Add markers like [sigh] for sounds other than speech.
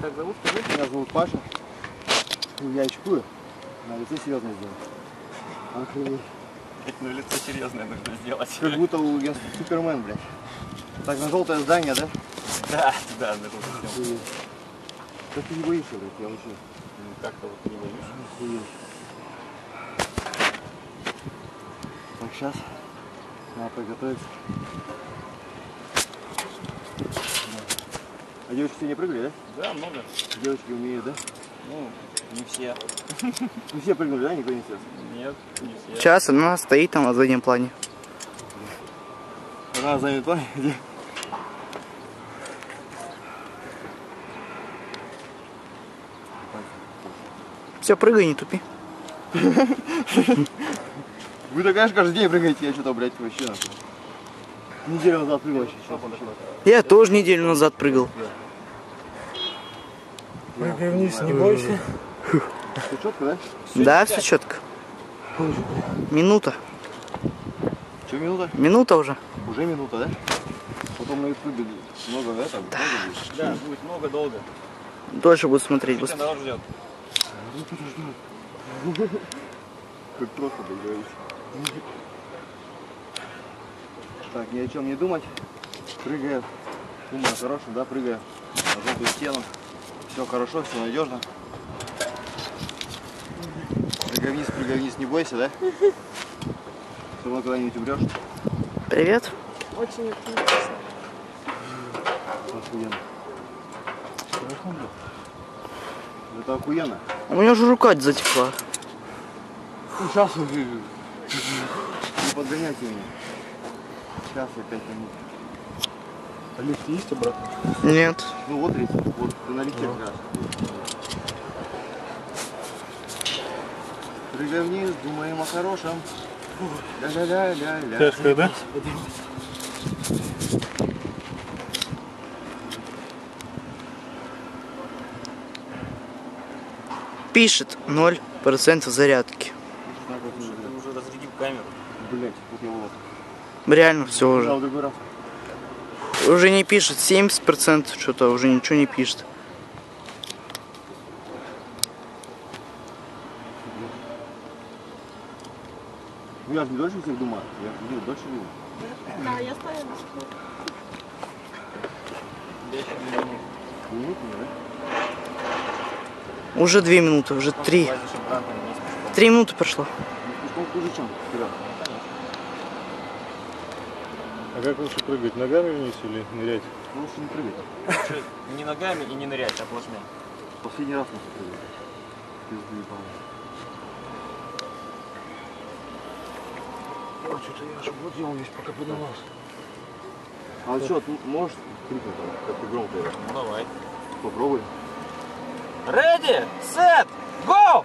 Как зовут, скажи? Меня зовут Паша. Я очкую. На лице серьезно сделал. Охренеть. Ну, лицо серьезное нужно сделать. Как будто у- я Супермен, блядь. Так, на желтое здание, да? Да, да, на всем. Охуеть. Да ты не боишься, блядь, я вообще. Ну, Как-то вот не боюсь. Охуеть. Так, сейчас. Надо подготовиться. А девочки все не прыгали, да? Да, много. Девочки умеют, да? Ну, не все. [laughs] Ну все прыгнули, да? Никто не сел? Нет, не все. Сейчас она стоит там на заднем плане. Она занят плане, где? Все, прыгай, не тупи. [laughs] Вы так, конечно, каждый день прыгаете, я что-то, блядь, вообще нахуй. Неделю назад прыгал еще. Я тоже неделю назад прыгал. Прыгай вниз, не бойся. Все четко, да? Да, все четко. Минута. Че, минута? Минута уже. Уже минута, да? Потом на ютубе много, да, там? много будет? Да, будет много, долго. Дольше буду смотреть. Пусть быстро. она ждет. Как просто договорились. Так, ни о чем не думать. Прыгаю. Думаю о хорошем, да, прыгаю на желтую стену. Все хорошо, все надежно. Прыгай вниз, прыгай вниз, не бойся, да? Все равно когда-нибудь умрешь. Привет. Очень оптимистично. Охуенно. Это охуенно. У меня уже рука затекла. Сейчас уже. Не подгоняйте меня. Сейчас я пять минут. А лифт есть обратно? Нет. Ну вот лифт, вот ты на лифте как раз. Прыгай вниз, думаем о хорошем. Ля-ля-ля-ля-ля. Тяжкая, да? Пишет 0% зарядки. Ты уже разрядил камеру. Блять, вот я вот. Реально все уже. Уже не пишет 70%, что-то уже ничего не пишет. Ну я же не дольше всех думаю. Я ну, дольше думаю. Да, я минуты. Минуту, да? Уже две минуты, уже три. Три минуты прошло. Ну, хуже, чем вперед. А как лучше прыгать? Ногами вниз или нырять? Лучше не прыгать. Лучше не ногами и не нырять, а плашмя. Последний раз нужно прыгать. Пизду ебаный. Ой, что-то я аж вот я весь пока поднимался. А что, ты можешь крикнуть там, как ты громко это? Ну давай. Попробуй. Ready, set, go!